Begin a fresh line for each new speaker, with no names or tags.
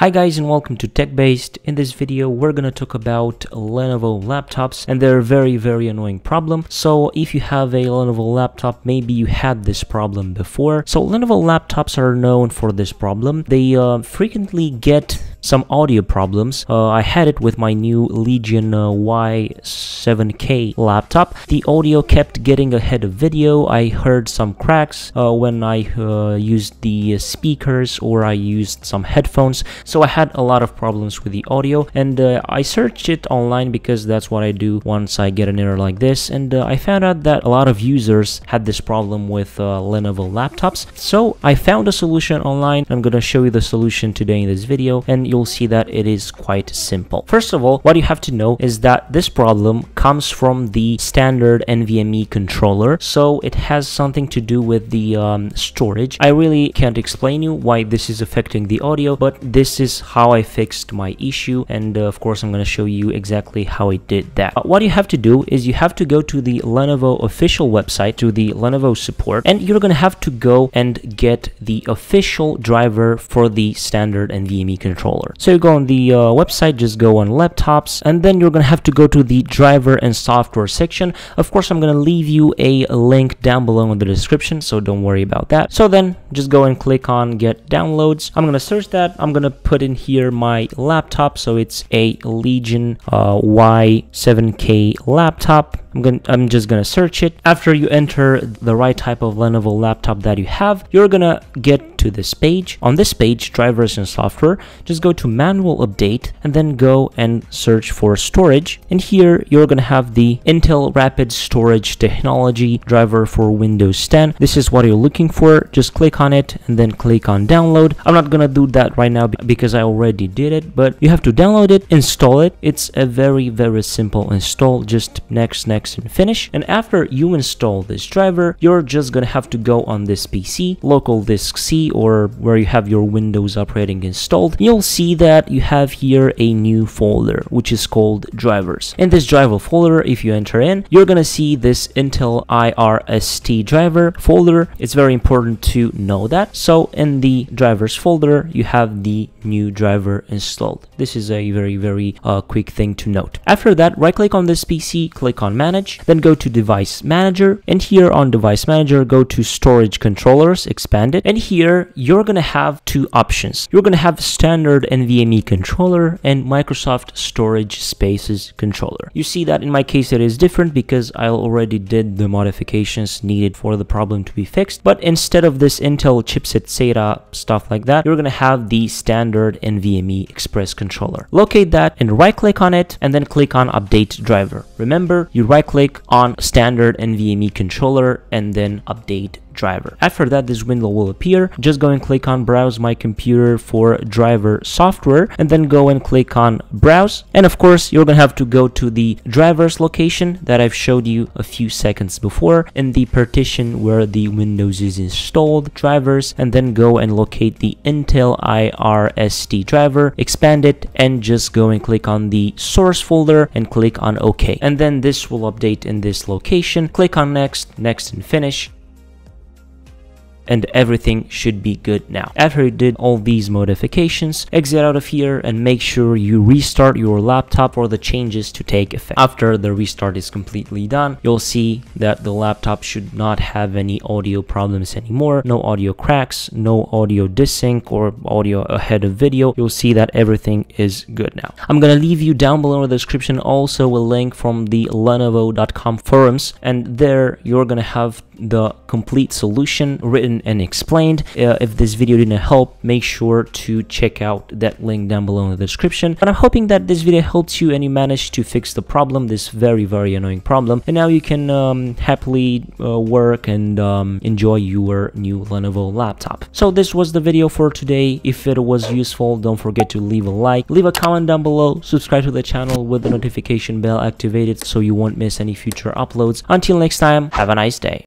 Hi guys and welcome to TechBased. In this video we're gonna talk about Lenovo laptops and their very very annoying problem. So if you have a Lenovo laptop maybe you had this problem before. So Lenovo laptops are known for this problem. They uh, frequently get some audio problems. Uh, I had it with my new Legion uh, Y7K laptop. The audio kept getting ahead of video. I heard some cracks uh, when I uh, used the speakers or I used some headphones. So I had a lot of problems with the audio and uh, I searched it online because that's what I do once I get an error like this. And uh, I found out that a lot of users had this problem with Lenovo laptops. So I found a solution online. I'm going to show you the solution today in this video and you'll see that it is quite simple. First of all, what you have to know is that this problem comes from the standard NVMe controller, so it has something to do with the um, storage. I really can't explain you why this is affecting the audio, but this is how I fixed my issue, and uh, of course I'm going to show you exactly how I did that. Uh, what you have to do is you have to go to the Lenovo official website, to the Lenovo support, and you're going to have to go and get the official driver for the standard NVMe controller controller. So you go on the uh, website, just go on laptops, and then you're gonna have to go to the driver and software section. Of course, I'm gonna leave you a link down below in the description, so don't worry about that. So then just go and click on get downloads. I'm gonna search that. I'm gonna put in here my laptop, so it's a Legion uh, Y7K laptop. I'm going I'm just gonna search it. After you enter the right type of Lenovo laptop that you have, you're gonna get to this page. On this page, drivers and software, just go to manual update and then go and search for storage. And here you're gonna have the Intel Rapid Storage Technology driver for Windows 10. This is what you're looking for. Just click on it and then click on download. I'm not gonna do that right now because I already did it, but you have to download it, install it. It's a very, very simple install. Just next, next, and finish. And after you install this driver, you're just gonna have to go on this PC, local disk C or where you have your Windows operating installed. You'll see that you have here a new folder, which is called drivers. In this driver folder, if you enter in, you're gonna see this Intel IRST driver folder. It's very important to know that. So in the drivers folder, you have the new driver installed. This is a very, very uh, quick thing to note. After that, right click on this PC, click on manage, manage, then go to device manager and here on device manager go to storage controllers, expand it and here you're gonna have two options. You're gonna have standard NVMe controller and Microsoft Storage Spaces controller. You see that in my case it is different because I already did the modifications needed for the problem to be fixed but instead of this Intel chipset SATA stuff like that you're gonna have the standard NVMe Express controller. Locate that and right click on it and then click on update driver. Remember you right click click on standard NVMe controller and then update driver. After that, this window will appear. Just go and click on browse my computer for driver software and then go and click on browse. And of course, you're going to have to go to the drivers location that I've showed you a few seconds before in the partition where the Windows is installed, drivers, and then go and locate the Intel IRST driver, expand it, and just go and click on the source folder and click on OK. And then this will update in this location. Click on next, next, and finish and everything should be good now. After you did all these modifications, exit out of here and make sure you restart your laptop for the changes to take effect. After the restart is completely done, you'll see that the laptop should not have any audio problems anymore, no audio cracks, no audio desync or audio ahead of video. You'll see that everything is good now. I'm gonna leave you down below in the description also a link from the lenovo.com forums and there you're gonna have the complete solution written and explained. Uh, if this video didn't help, make sure to check out that link down below in the description. And I'm hoping that this video helps you and you managed to fix the problem, this very, very annoying problem. And now you can um, happily uh, work and um, enjoy your new Lenovo laptop. So this was the video for today. If it was useful, don't forget to leave a like, leave a comment down below, subscribe to the channel with the notification bell activated so you won't miss any future uploads. Until next time, have a nice day.